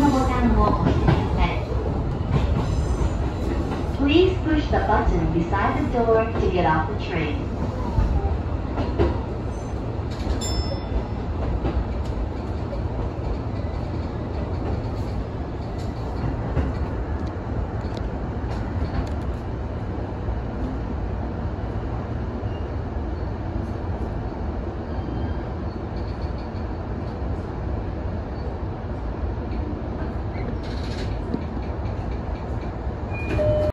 the button wall Please push the button beside the door to get off the train.